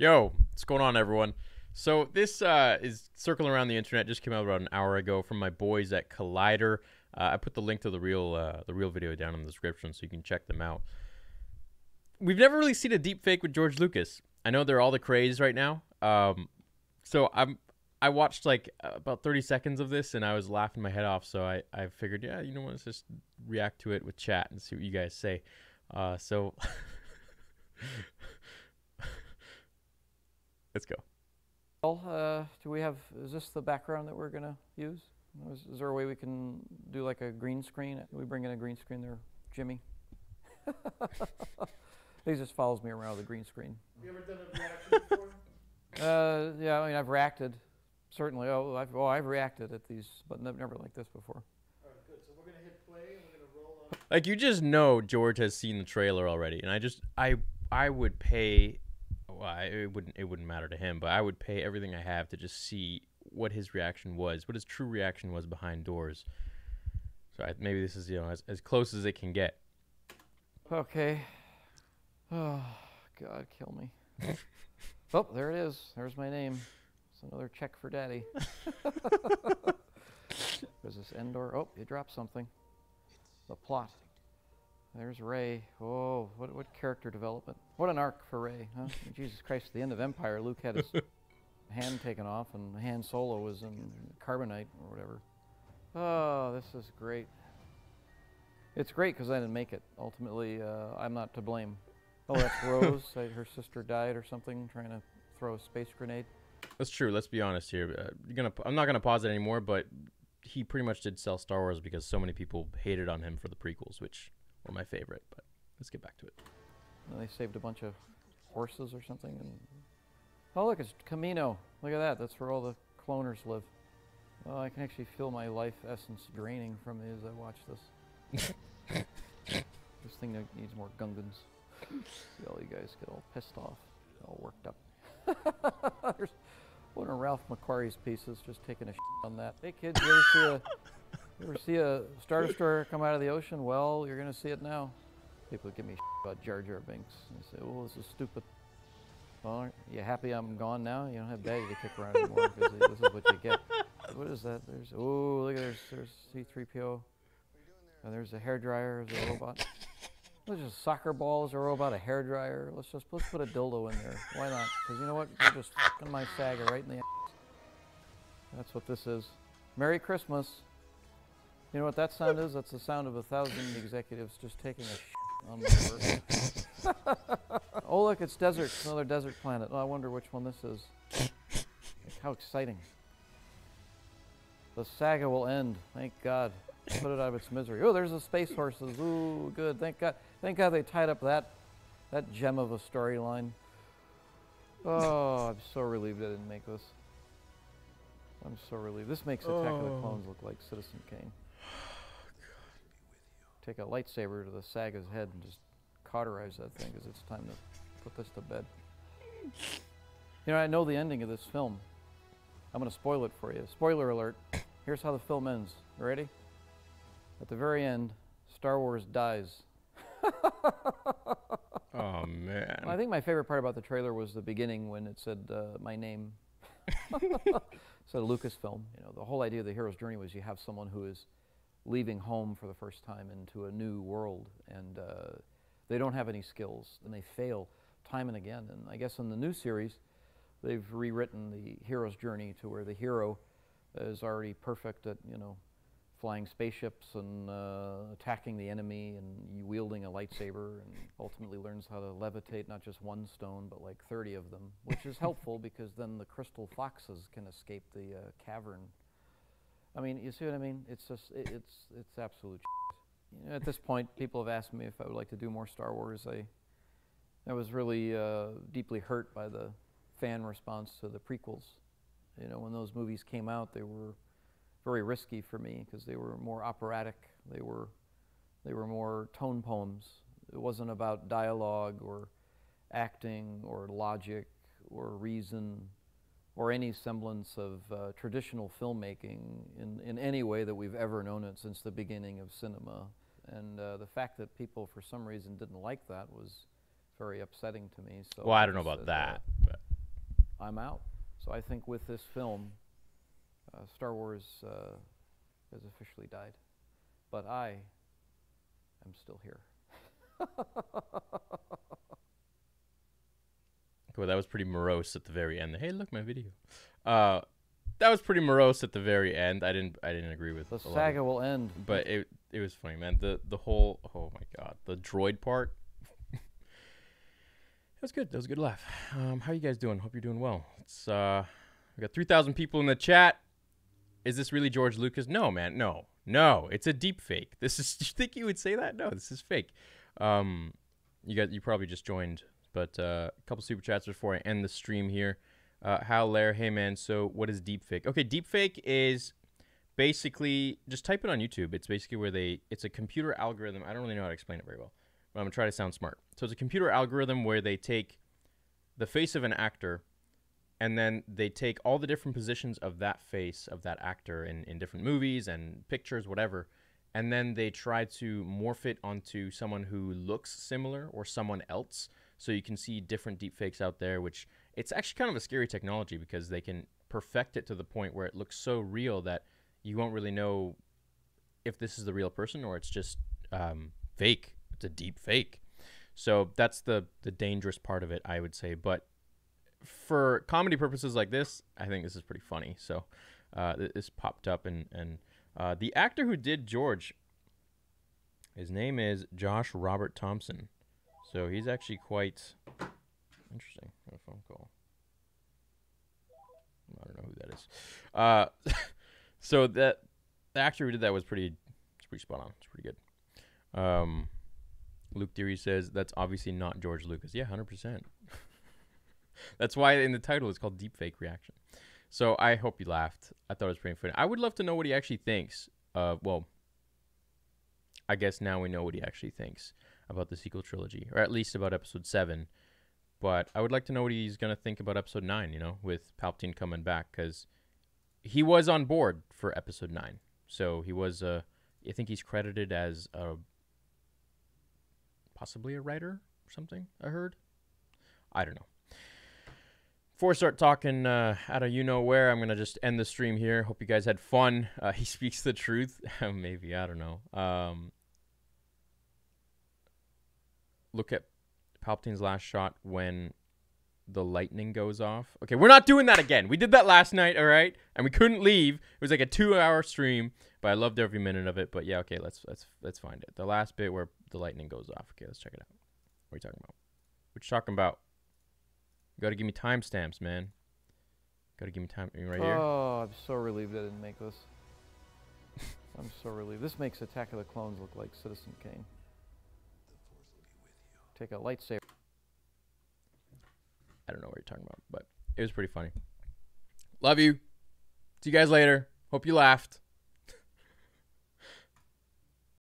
Yo, what's going on, everyone? So this uh, is circling around the internet. Just came out about an hour ago from my boys at Collider. Uh, I put the link to the real uh, the real video down in the description so you can check them out. We've never really seen a deep fake with George Lucas. I know they're all the craze right now. Um, so I'm I watched like about 30 seconds of this and I was laughing my head off. So I, I figured, yeah, you know what, let's just react to it with chat and see what you guys say. Uh, so let's go. Well, uh, do we have, is this the background that we're going to use? Is, is there a way we can do like a green screen? Can we bring in a green screen there, Jimmy? he just follows me around with a green screen. You ever done a reaction before? Uh, yeah, I mean, I've reacted, certainly. Oh, I've, oh, I've reacted at these, but nev- never like this before. All right, good. So we're gonna hit play and we're gonna roll. Like you just know George has seen the trailer already, and I just I I would pay. Well, I, it wouldn't it wouldn't matter to him, but I would pay everything I have to just see what his reaction was, what his true reaction was behind doors. So I, maybe this is you know as, as close as it can get. Okay. Oh, God, kill me. oh, there it is. There's my name. It's another check for daddy. There's this end Endor. Oh, you dropped something. The plot. There's Rey. Oh, what, what character development. What an arc for Rey, huh? Jesus Christ, at the end of Empire, Luke had his hand taken off and Han Solo was in carbonite or whatever. Oh, this is great. It's great because I didn't make it. Ultimately, uh, I'm not to blame. Oh, that's Rose. I, her sister died or something trying to throw a space grenade. That's true. Let's be honest here. Uh, you're gonna I'm not gonna pause it anymore, but he pretty much did sell Star Wars because so many people hated on him for the prequels, which were my favorite. But let's get back to it. And they saved a bunch of horses or something. And oh, look, it's Kamino. Look at that. That's where all the cloners live. Oh, I can actually feel my life essence draining from me as I watch this. this thing needs more Gungans. See all you guys get all pissed off, all worked up. There's one of Ralph McQuarrie's pieces just taking a on that. Hey kids, you ever see a ever see a Star Destroyer come out of the ocean? Well, you're gonna see it now. People give me about Jar Jar Binks. They say, "Oh, this is stupid." Well, you happy I'm gone now? You don't have Daddy to kick around anymore because this is what you get. What is that? There's oh, look at there's there's C3PO. And there's a hair dryer as a robot. There's just soccer ball as a robot, a hair dryer. Let's just let's put a dildo in there. Why not? Because you know what? You're just fucking my saga right in the ass. That's what this is. Merry Christmas. You know what that sound is? That's the sound of a thousand executives just taking a on my work. oh look, it's desert. It's another desert planet. Oh, I wonder which one this is. Like, how exciting. The saga will end. Thank God. Put it out of its misery. Oh, there's the space horses. Ooh, good. Thank God. Thank God they tied up that that gem of a storyline. Oh, I'm so relieved I didn't make this. I'm so relieved. This makes Attack of the Oh. Clones look like Citizen Kane. Take a lightsaber to the saga's head and just cauterize that thing because it's time to put this to bed. You know, I know the ending of this film. I'm going to spoil it for you. Spoiler alert. Here's how the film ends. You ready? At the very end, Star Wars dies. Oh man. Well, I think my favorite part about the trailer was the beginning when it said uh, my name. said Lucasfilm. You know, the whole idea of the hero's journey was you have someone who is leaving home for the first time into a new world, and uh, they don't have any skills, and they fail time and again. And I guess in the new series, they've rewritten the hero's journey to where the hero is already perfect at you know flying spaceships and uh, attacking the enemy and wielding a lightsaber and ultimately learns how to levitate not just one stone but like 30 of them which is helpful because then the crystal foxes can escape the uh, cavern. I mean you see what i mean? It's just it, it's it's absolute. You know, at this point people have asked me if i would like to do more star wars. I i was really uh, deeply hurt by the fan response to the prequels. You know when those movies came out they were very risky for me because they were more operatic. They were, they were more tone poems. It wasn't about dialogue or acting or logic or reason or any semblance of uh, traditional filmmaking in, in any way that we've ever known it since the beginning of cinema. And uh, the fact that people, for some reason, didn't like that was very upsetting to me. So well, I don't know about uh, that, but I'm out. So I think with this film, uh, Star Wars uh, has officially died. But I am still here. Well, that was pretty morose at the very end. Hey, look, my video. Uh, that was pretty morose at the very end. I didn't, I didn't agree with The saga will end. but it it was funny, man. The the whole oh my god, the droid part. that was good. That was a good laugh. Um, how you guys doing? Hope you're doing well. It's uh, we got three thousand people in the chat. Is this really George Lucas? No, man. No, no. It's a deep fake. This is. You think you would say that? No, this is fake. Um, you got you probably just joined, but uh, a couple super chats before I end the stream here. Uh, Hal Lair, hey man. So what is deep fake? Okay, deep fake is basically just type it on YouTube. It's basically where they it's a computer algorithm. I don't really know how to explain it very well, but I'm gonna try to sound smart. So it's a computer algorithm where they take the face of an actor and then they take all the different positions of that face of that actor in, in different movies and pictures, whatever, and then they try to morph it onto someone who looks similar or someone else. So you can see different deepfakes out there, which it's actually kind of a scary technology because they can perfect it to the point where it looks so real that you won't really know if this is the real person or it's just um, fake. It's a deep fake. So that's the the dangerous part of it, I would say. But for comedy purposes like this, I think this is pretty funny. So uh, this popped up, and and uh, the actor who did George, his name is Josh Robert Thompson. So he's actually quite interesting. A phone call. I don't know who that is. Uh, so that the actor who did that was pretty, it's pretty spot on. It's pretty good. Um, Luke Deary says that's obviously not George Lucas. Yeah, hundred percent. That's why in the title it's called Deepfake Reaction. So I hope you laughed. I thought it was pretty funny. I would love to know what he actually thinks. Uh, well, I guess now we know what he actually thinks about the sequel trilogy, or at least about Episode Seven. But I would like to know what he's gonna think about Episode Nine. You know, with Palpatine coming back, because he was on board for Episode Nine. So he was. Uh, I think he's credited as a possibly a writer or something. I heard. I don't know. Before I start talking uh, out of you know where, I'm gonna just end the stream here. Hope you guys had fun. Uh, he speaks the truth. Maybe I don't know. Um, look at Palpatine's last shot when the lightning goes off. Okay, we're not doing that again. We did that last night, all right, and we couldn't leave. It was like a two-hour stream, but I loved every minute of it. But yeah, okay, let's let's let's find it. The last bit where the lightning goes off. Okay, let's check it out. What are you talking about? What you talking about? You gotta give me timestamps, man. Gotta give me time right here. Oh, I'm so relieved I didn't make this. I'm so relieved. This makes Attack of the Clones look like Citizen Kane. Take a lightsaber. I don't know what you're talking about, but it was pretty funny. Love you. See you guys later. Hope you laughed.